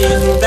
you.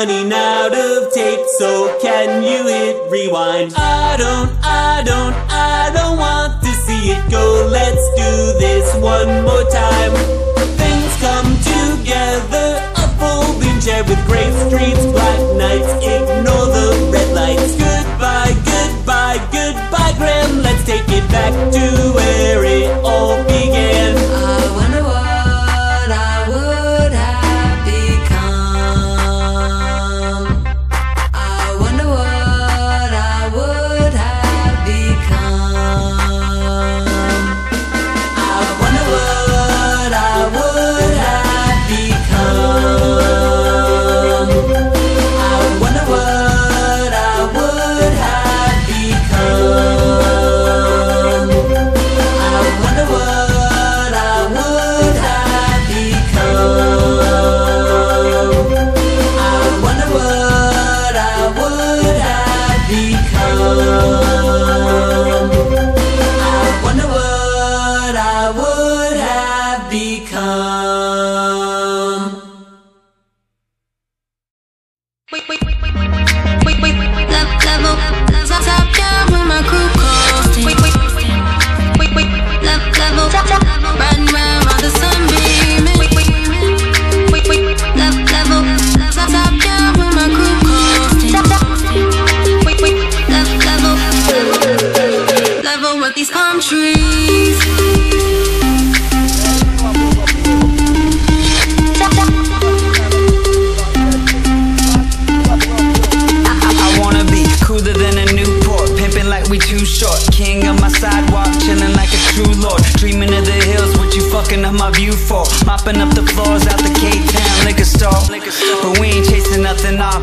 running out of tape, so can you hit rewind? I don't, I don't, I don't want to see it go. Let's do this one more time. Things come together, a folding chair with gray streets, black nights. Ignore the red lights. Good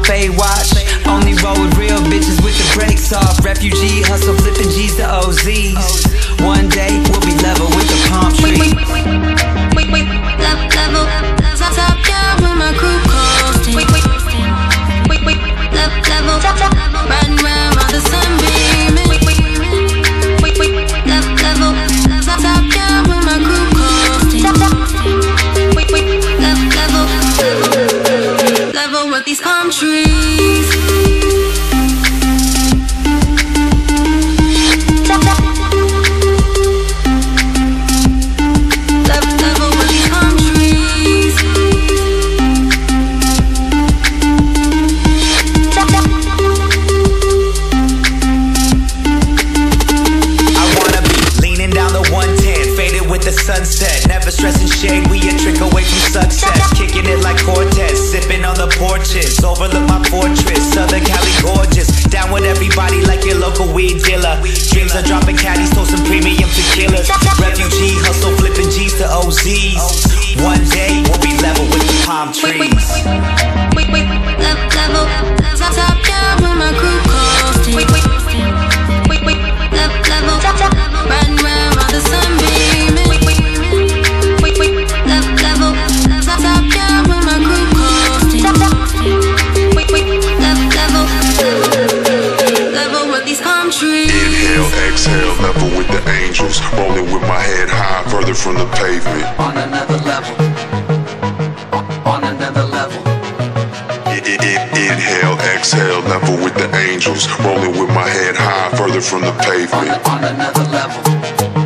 Pay Baywatch. Only roll with real bitches with the brakes off. Refugee hustle, flipping G's to OZ. breathe Inhale, exhale, level with the angels. Rolling with my head high, further from the pavement. On, on another level.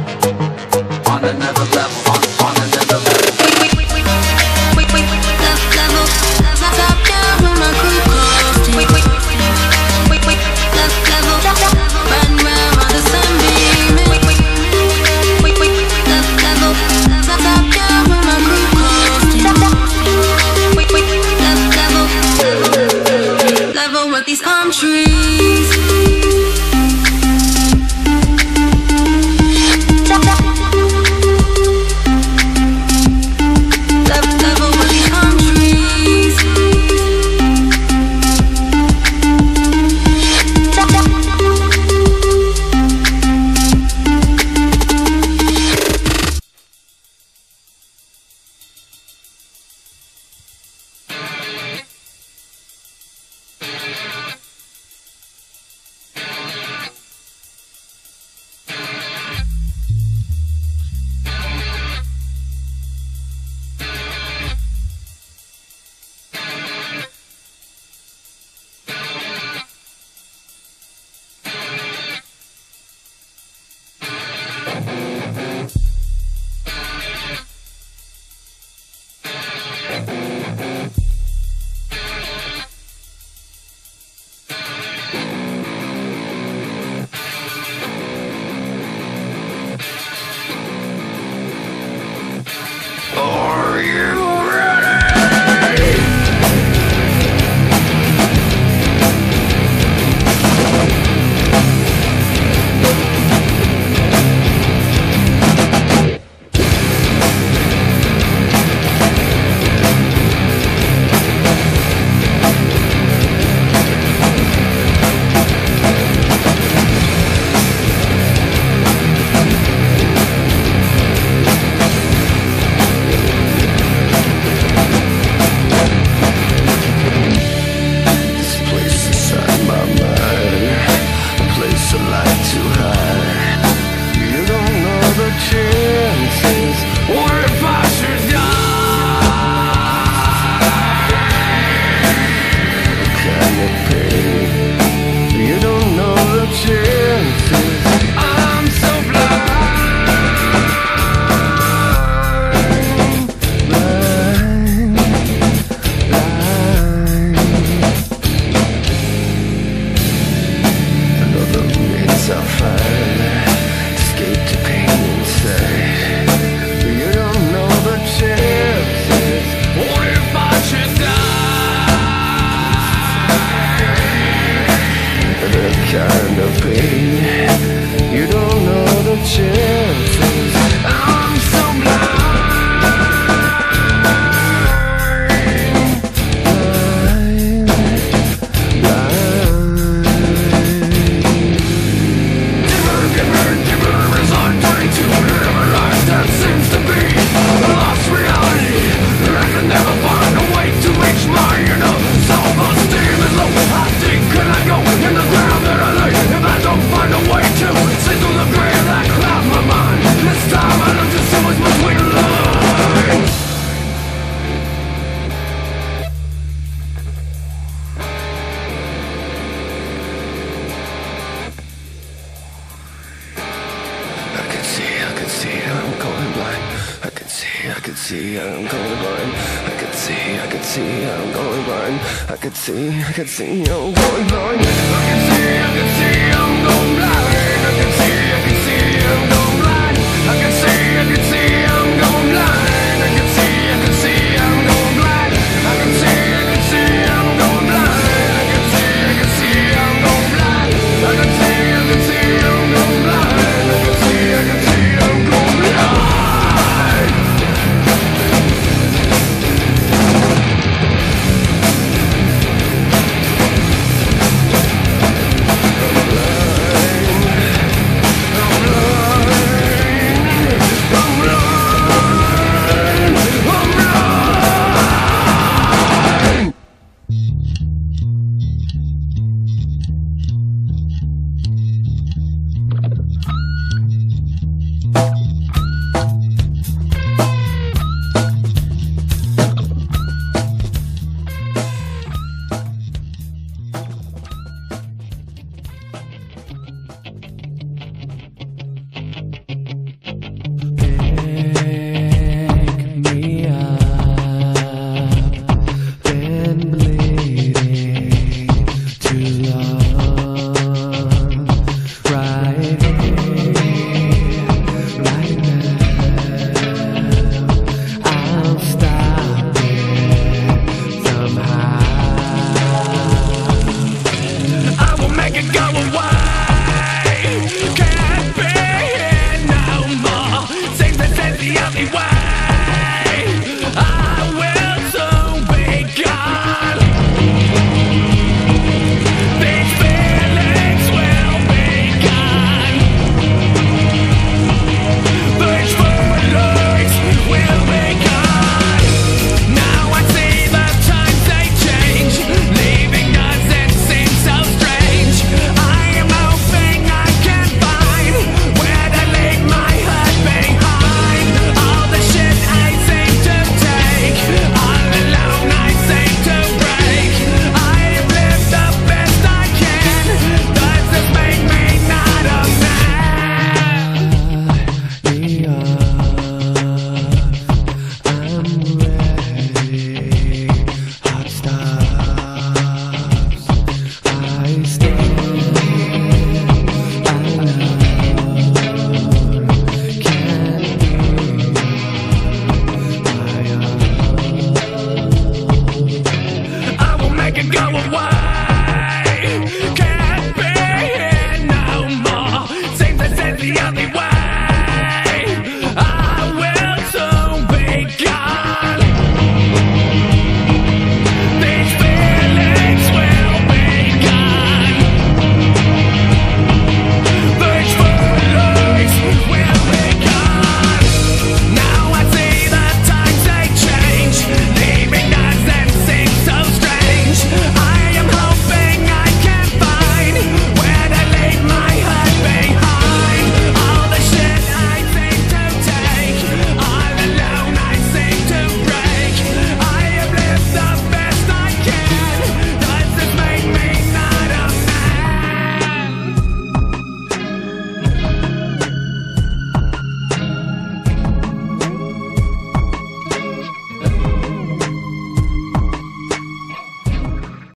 See, I could see I'm going blind.